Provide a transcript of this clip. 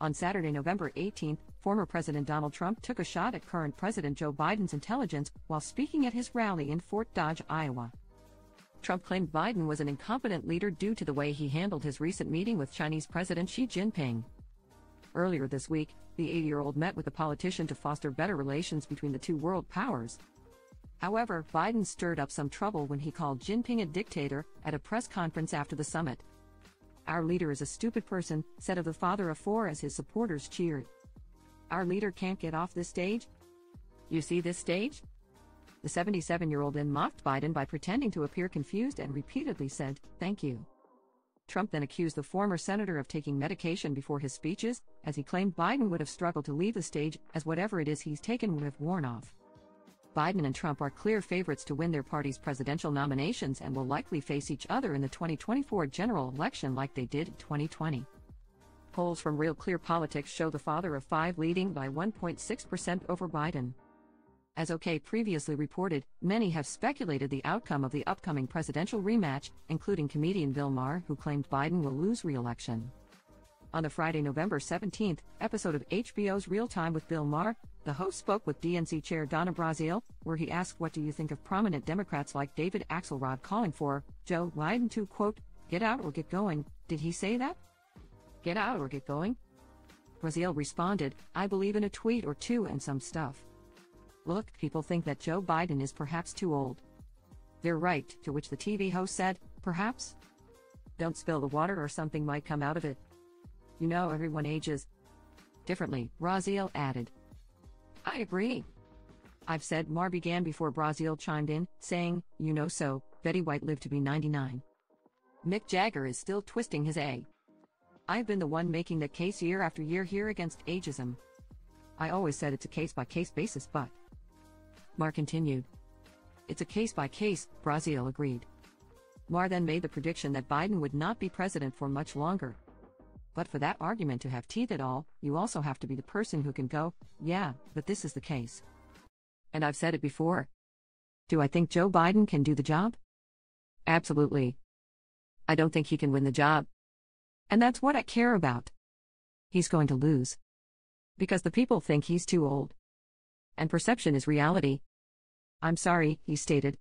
On Saturday, November 18, former President Donald Trump took a shot at current President Joe Biden's intelligence while speaking at his rally in Fort Dodge, Iowa. Trump claimed Biden was an incompetent leader due to the way he handled his recent meeting with Chinese President Xi Jinping. Earlier this week, the 80 year old met with the politician to foster better relations between the two world powers. However, Biden stirred up some trouble when he called Jinping a dictator at a press conference after the summit. Our leader is a stupid person, said of the father of four as his supporters cheered. Our leader can't get off this stage? You see this stage? The 77 year old then mocked Biden by pretending to appear confused and repeatedly said, Thank you. Trump then accused the former senator of taking medication before his speeches, as he claimed Biden would have struggled to leave the stage as whatever it is he's taken would have worn off. Biden and Trump are clear favorites to win their party's presidential nominations and will likely face each other in the 2024 general election like they did in 2020. Polls from Real Clear Politics show the father of five leading by 1.6% over Biden. As OK previously reported, many have speculated the outcome of the upcoming presidential rematch, including comedian Bill Maher, who claimed Biden will lose re election. On the Friday, November 17th episode of HBO's Real Time with Bill Maher, the host spoke with DNC Chair Donna Brazile, where he asked what do you think of prominent Democrats like David Axelrod calling for Joe Biden to, quote, get out or get going. Did he say that? Get out or get going? Brazile responded, I believe in a tweet or two and some stuff. Look, people think that Joe Biden is perhaps too old. They're right, to which the TV host said, perhaps? Don't spill the water or something might come out of it. You know, everyone ages differently, Brazile added. I agree. I've said Maher began before Brazile chimed in, saying, You know so, Betty White lived to be 99. Mick Jagger is still twisting his A. I've been the one making the case year after year here against ageism. I always said it's a case by case basis, but. Maher continued. It's a case by case, Brazile agreed. Maher then made the prediction that Biden would not be president for much longer. But for that argument to have teeth at all, you also have to be the person who can go, yeah, but this is the case. And I've said it before. Do I think Joe Biden can do the job? Absolutely. I don't think he can win the job. And that's what I care about. He's going to lose. Because the people think he's too old. And perception is reality. I'm sorry, he stated,